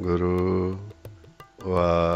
ਗੁਰੂ ਵਾ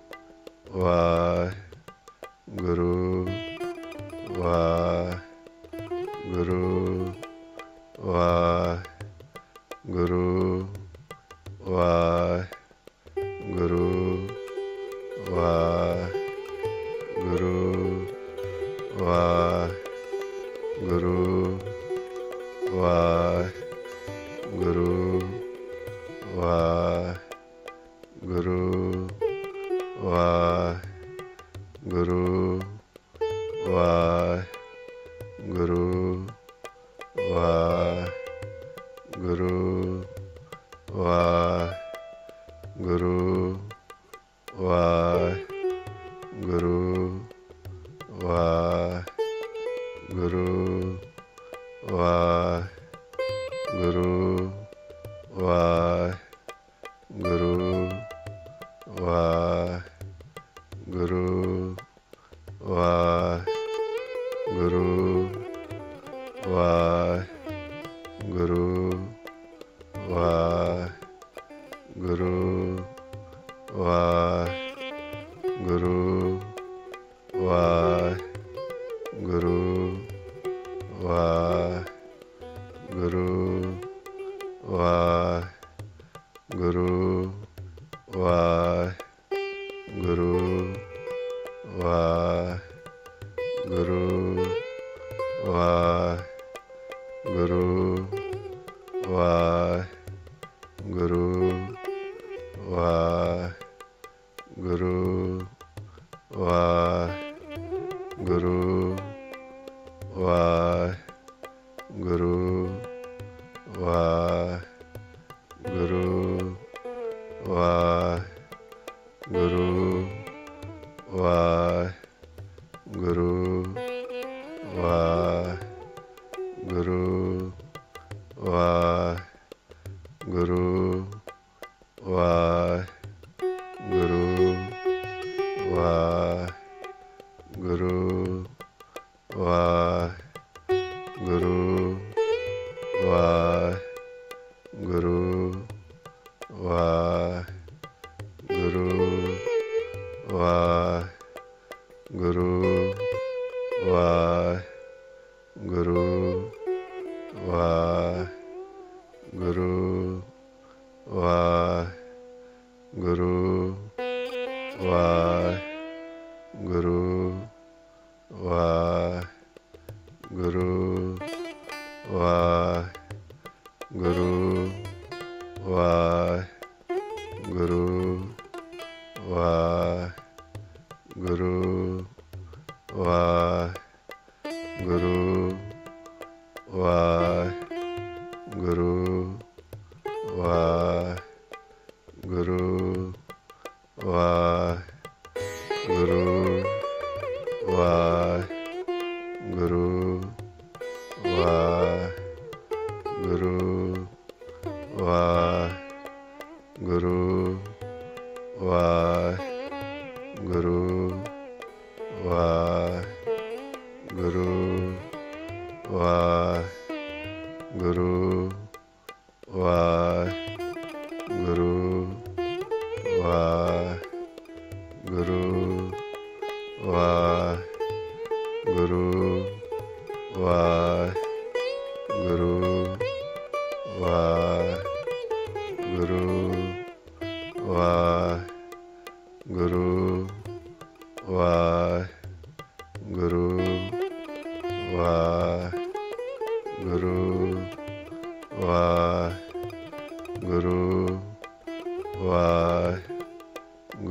ਵਾਹਿਗੁਰੂ ਵਾਹਿਗੁਰੂ ਵਾਹਿਗੁਰੂ ਵਾਹਿਗੁਰੂ ਵਾਹਿਗੁਰੂ ਵਾਹਿਗੁਰੂ ਵਾਹਿਗੁਰੂ Uh, ਵਾਹਿਗੁਰੂ ਵਾਹਿਗੁਰੂ ਵਾਹਿਗੁਰੂ ਵਾਹਿਗੁਰੂ ਵਾਹਿਗੁਰੂ ਵਾਹਿਗੁਰੂ ਵਾਹਿਗੁਰੂ ਵਾਹਿਗੁਰੂ ਵਾਹਿਗੁਰੂ ਵਾਹਿਗੁਰੂ ਵਾਹਿਗੁਰੂ ਵਾਹਿਗੁਰੂ ਵਾਹਿਗੁਰੂ ਵਾਹਿਗੁਰੂ ਵਾਹਿਗੁਰੂ ਵਾਹਿਗੁਰੂ ਵਾਹਿਗੁਰੂ ਵਾਹਿਗੁਰੂ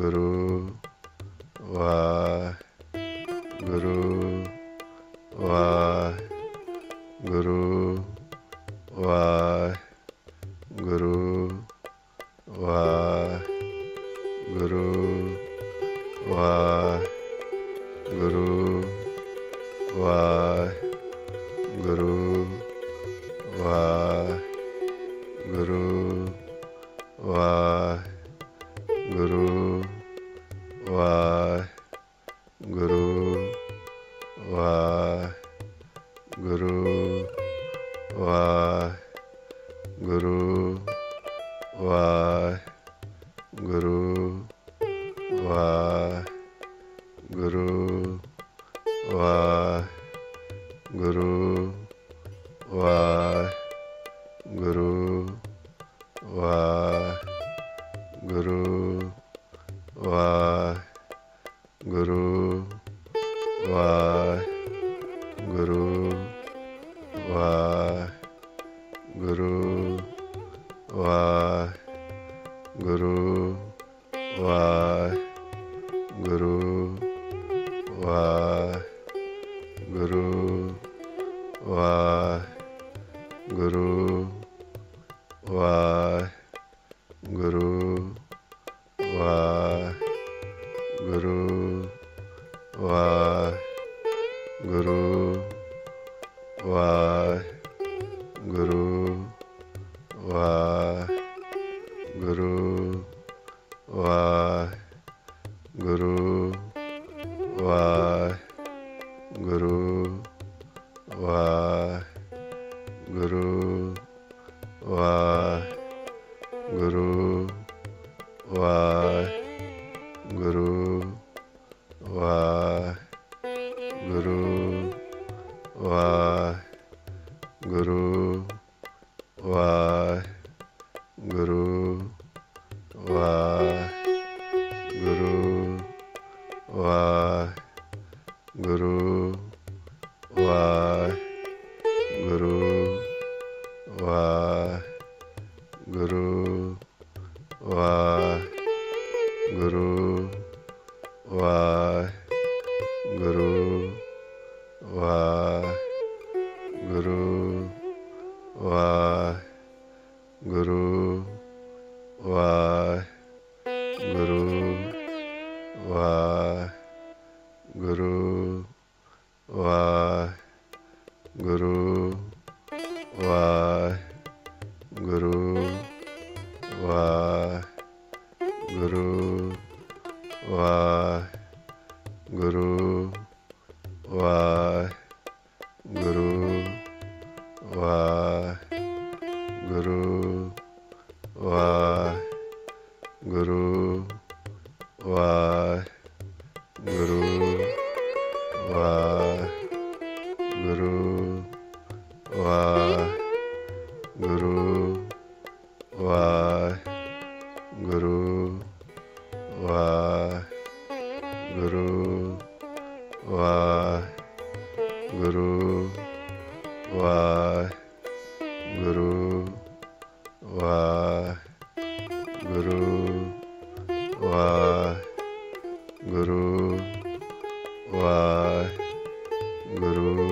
ಗುರು ਵਾਹ ਗੁਰੂ ਵੁਰੂ ਗੁਰੂ ਵਾ ਗੁਰੂ ਵਾ ਗੁਰੂ ਵਾਹਿਗੁਰੂ ਵਾਹਿਗੁਰੂ ਵਾਹਿਗੁਰੂ ਵਾਹਿਗੁਰੂ ਵਾਹਿਗੁਰੂ ਵਾਹਿਗੁਰੂ ਵਾਹਿਗੁਰੂ ਵਾਹਿਗੁਰੂ ਵਾਹਿਗੁਰੂ ਵਾਹਿਗੁਰੂ ਵਾਹਿਗੁਰੂ ਵਾਹਿਗੁਰੂ ਵਾਹਿਗੁਰੂ ਵਾਹਿਗੁਰੂ ਵਾਹਿਗੁਰੂ ਵਾਹਿਗੁਰੂ ਵਾਹਿਗੁਰੂ ਵਾਹਿਗੁਰੂ ਵਾਹਿਗੁਰੂ ਵਾਹਿਗੁਰੂ ਵਾਹਿਗੁਰੂ ਵਾਹਿਗੁਰੂ ਵਾਹਿਗੁਰੂ ਵਾਹਿਗੁਰੂ ਗੁਰੂ ਵਾਹਿਗੁਰੂ ਵਾਹਿਗੁਰੂ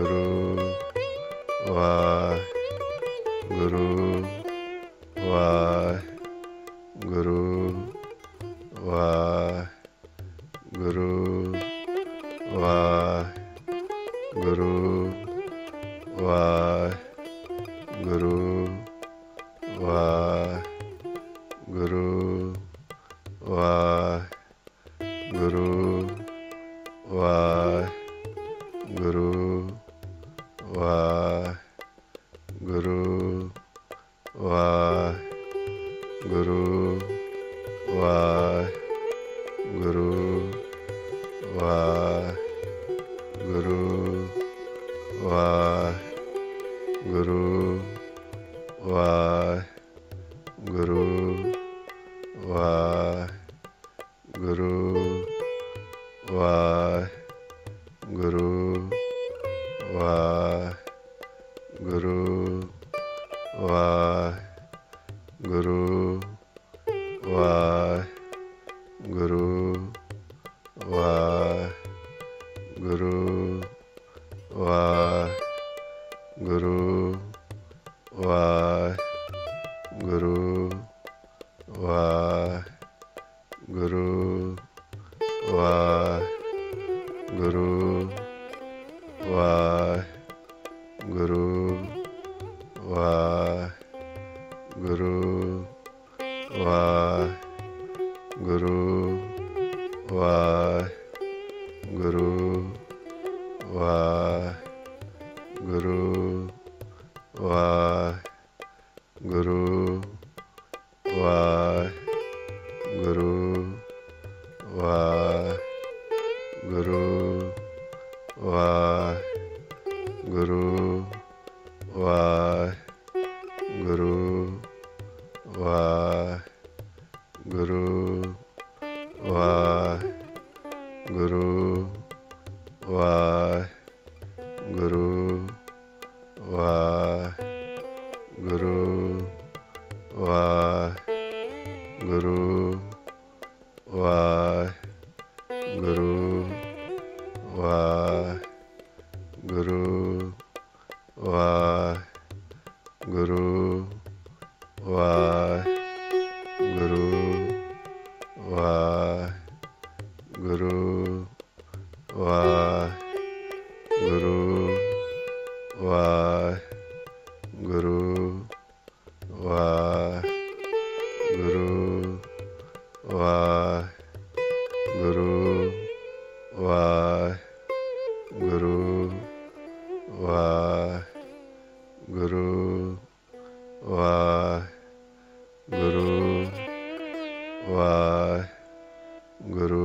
ਵਾਹਿਗੁਰੂ ਵਾਹਿਗੁਰੂ ਵਾਹਿਗੁਰੂ ਵਾਹਿਗੁਰੂ ਵਾਹਿਗੁਰੂ ਵਾਹਿਗੁਰੂ ਵਾਹਿਗੁਰੂ ਗੁਰੂ ਵਾਹਿਗੁਰੂ ਵਾਹਿਗੁਰੂ ਵਾਹਿਗੁਰੂ ਵਾਹਿਗੁਰੂ ਵਾਹਿਗੁਰੂ ਵਾਹਿਗੁਰੂ ਵਾਹਿਗੁਰੂ ਵਾਹਿਗੁਰੂ ਵਾ ਗੁਰੂ ਵਾ ਗੁਰੂ ਵਾ ਗੁਰੂ ਵਾ ਗੁਰੂ ਵਾ ਗੁਰੂ ਵਾ ਗੁਰੂ ਵਾ ਗੁਰੂ ਵਾ ਗੁਰੂ ਵਾ ਗੁਰੂ ਵਾਹਿਗੁਰੂ ਵਾਹਿਗੁਰੂ ਵਾਹਿਗੁਰੂ ਵਾਹਿਗੁਰੂ ਵਾਹਿਗੁਰੂ ਵਾਹਿਗੁਰੂ ਵਾਹਿਗੁਰੂ ਵਾਹਿਗੁਰੂ ਗੁਰੂ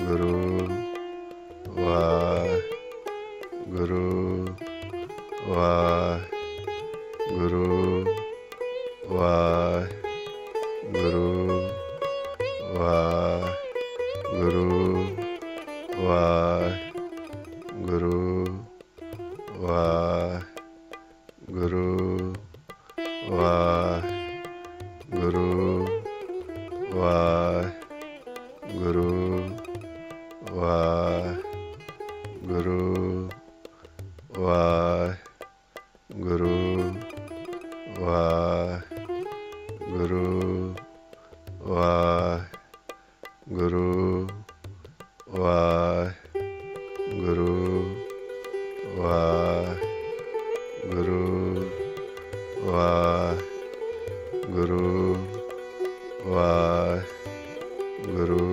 ਗੁਰੂ ਵਾ ਗੁਰੂ ਵਾ Wow. Guru